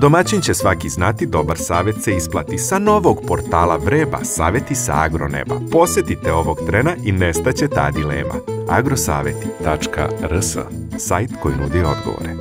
Domaćin će svaki znati dobar savjet se isplati sa novog portala Vreba Savjeti sa Agroneba. Posjetite ovog trena i nestaće ta dilema. agrosavjeti.rs Sajt koji nudi odgovore.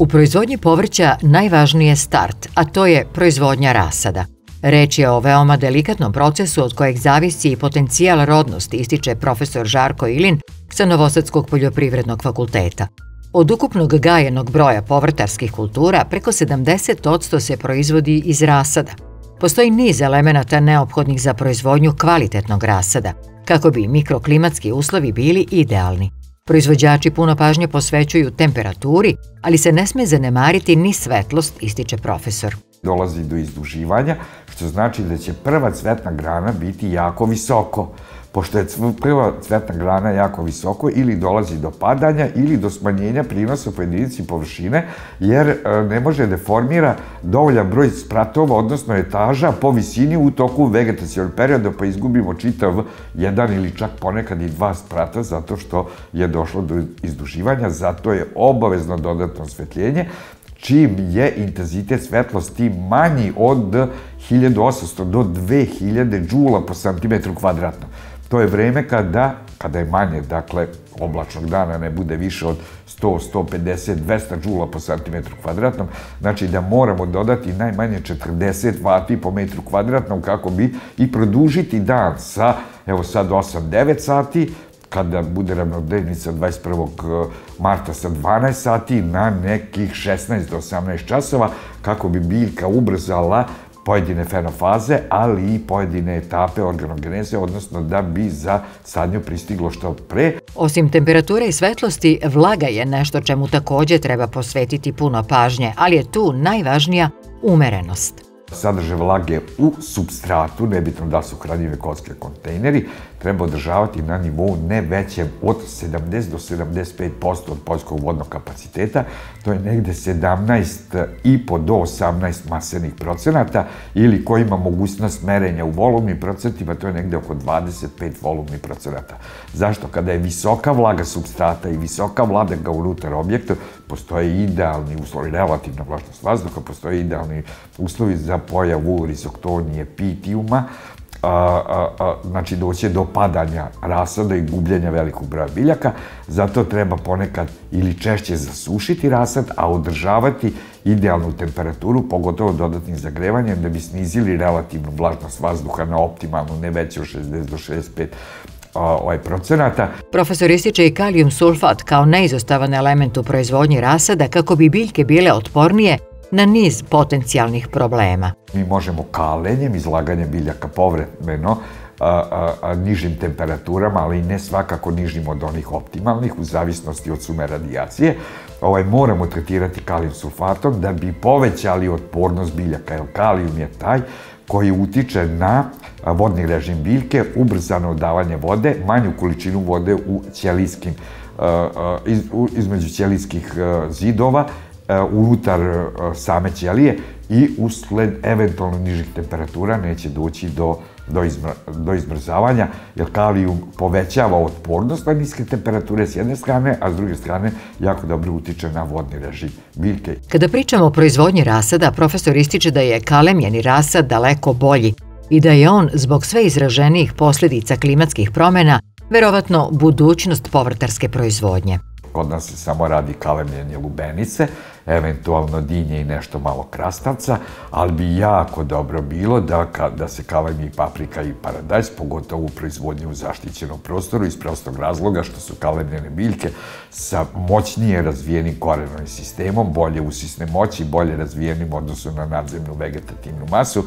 U proizvodnji povrća najvažniji je start, a to je proizvodnja rasada. Reč je o veoma delikatnom procesu od kojeg zavisi i potencijal rodnosti, ističe profesor Žarko Ilin sa Novosadskog poljoprivrednog fakulteta. Od ukupnog gajenog broja povrtarskih kultura, preko 70% se proizvodi iz rasada. Postoji niz elemenata neophodnih za proizvodnju kvalitetnog rasada, kako bi mikroklimatski uslovi bili idealni. Proizvođači puno pažnje posvećuju temperaturi, ali se ne sme zanemariti ni svetlost, ističe profesor. Dolazi do izduživanja, što znači da će prva cvetna grana biti jako visoko pošto je prva cvetna grana jako visoko, ili dolazi do padanja ili do smanjenja prinosa po jedinici površine, jer e, ne može da formira dovoljan broj spratova, odnosno etaža po visini u toku vegetacijalnog perioda, pa izgubimo čitav jedan ili čak ponekad i dva sprata, zato što je došlo do izduživanja, zato je obavezno dodatno osvetljenje, čim je intenzitet svetlosti manji od 1800 do 2000 džula po centimetru kvadratnom to je vreme kada, kada je manje, dakle, oblačnog dana ne bude više od 100, 150, 200 džula po centimetru kvadratnom, znači da moramo dodati najmanje 40 vati po metru kvadratnom kako bi i produžiti dan sa, evo sad 8-9 sati, kada bude ravnodnevnica 21. Eh, marta sa 12 sati na nekih 16 do 18 časova, kako bi biljka ubrzala pojedine fenofaze, ali i pojedine etape organogeneze, odnosno da bi za sadnju pristiglo što pre. Osim temperature i svetlosti, vlaga je nešto čemu također treba posvetiti puno pažnje, ali je tu najvažnija umerenost sadrže vlage u substratu, nebitno da su hranjive kocke kontejneri, treba održavati na nivou ne većem od 70 do 75% od poljskog vodnog kapaciteta. To je negde 17,5 do 18 masenih procenata ili ko ima mogućnost merenja u volumnim procentima, to je negde oko 25 volumnih procenata. Zašto? Kada je visoka vlaga substrata i visoka vlaga unutar objekta, postoje idealni uslovi, relativna vlažnost vazduha, postoje idealni uslovi za pojavu rizoktonije pitijuma, a, a, a, znači doće do padanja rasada i gubljenja velikog broja biljaka, zato treba ponekad ili češće zasušiti rasad, a održavati idealnu temperaturu, pogotovo dodatnim zagrevanjem, da bi snizili relativnu vlažnost vazduha na optimalnu, ne veće od 60 do 65 ovaj procenata. Profesor ističe i kalijum sulfat kao neizostavan element u proizvodnji rasada kako bi biljke bile otpornije na niz potencijalnih problema. Mi možemo kalenjem, izlaganjem biljaka povremeno, a, a, a, nižim temperaturama, ali ne svakako nižim od onih optimalnih, u zavisnosti od sume radijacije, ovaj, moramo tretirati kalijum sulfatom da bi povećali otpornost biljaka, jer kalijum je taj koji utiče na vodni režim biljke, ubrzano davanje vode, manju količinu vode u ćelijskim, između ćelijskih zidova, Eh, unutar eh, same ćelije i usled eventualno nižih temperatura neće doći do do, izmr do izmrzavanja, jer kalijum povećava otpornost na niske temperature s jedne strane, a s druge strane jako dobro utiče na vodni režim biljke. Kada pričamo o proizvodnji rasada, profesor ističe da je kalemjeni rasad daleko bolji i da je on, zbog sve izraženijih posljedica klimatskih promjena, verovatno budućnost povrtarske proizvodnje. Kod nas se samo radi kalemljenje lubenice, eventualno dinje i nešto malo krastavca, ali bi jako dobro bilo da, da se kalemi paprika i paradajz, pogotovo u proizvodnju u zaštićenom prostoru, iz prostog razloga što su kalemljene biljke sa moćnije razvijenim korenovim sistemom, bolje usisne moći, bolje razvijenim odnosu na nadzemnu vegetativnu masu,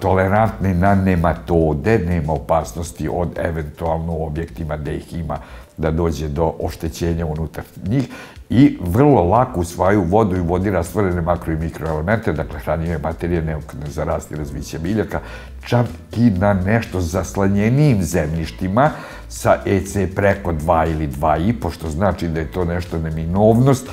tolerantne na nematode, nema opasnosti od eventualno objektima da ih ima da dođe do oštećenja unutar njih i vrlo lako usvaju vodu i vodi rastvorene makro i mikroelemente, dakle hranjive materije neophodne za rast i razviće biljaka, čak i na nešto zaslanjenijim zemljištima sa EC preko 2 ili 2,5, što znači da je to nešto neminovnost,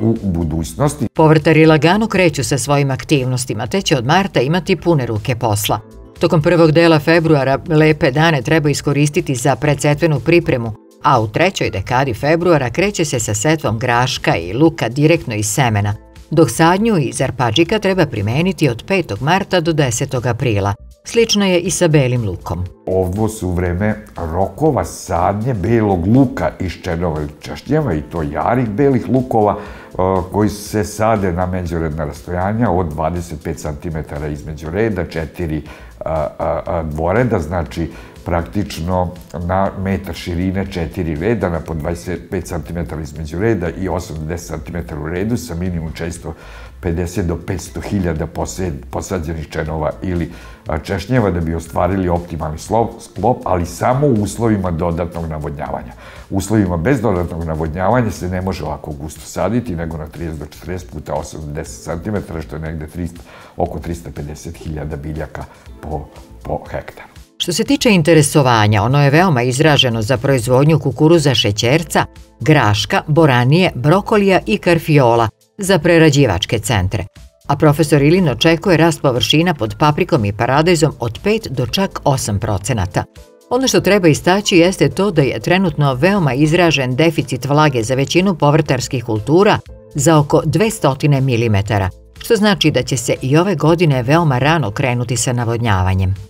u budućnosti. Povrtari lagano kreću sa svojim aktivnostima, te će od marta imati pune ruke posla. Tokom prvog dela februara lepe dane treba iskoristiti za predsetvenu pripremu, a u trećoj dekadi februara kreće se sa setvom graška i luka direktno iz semena, dok sadnju iz arpađika treba primeniti od 5. marta do 10. aprila. Slično je i sa belim lukom. Ovo su vreme rokova sadnje belog luka iz černova i češnjeva i to jarih belih lukova e, koji se sade na međuredna rastojanja od 25 cm između reda, četiri dvoreda, znači praktično na metar širine četiri reda, na po 25 cm između reda i 80 cm u redu sa minimum 450 do 500 hiljada posađenih čenova ili češnjeva da bi ostvarili optimalni sklop, ali samo u uslovima dodatnog navodnjavanja. U uslovima bez dodatnog navodnjavanja se ne može ovako gusto saditi, nego na 30 do 40 puta 80 cm, što je negde 300, oko 350 hiljada biljaka po, po hektaru. Što se tiče interesovanja, ono je veoma izraženo za proizvodnju kukuruza šećerca, graška, boranije, brokolija i karfiola za prerađivačke centre. A profesor Ilin očekuje rast površina pod paprikom i paradajzom od 5 do čak 8 procenata. Ono što treba istaći jeste to da je trenutno veoma izražen deficit vlage za većinu povrtarskih kultura za oko 200 mm, što znači da će se i ove godine veoma rano krenuti sa navodnjavanjem.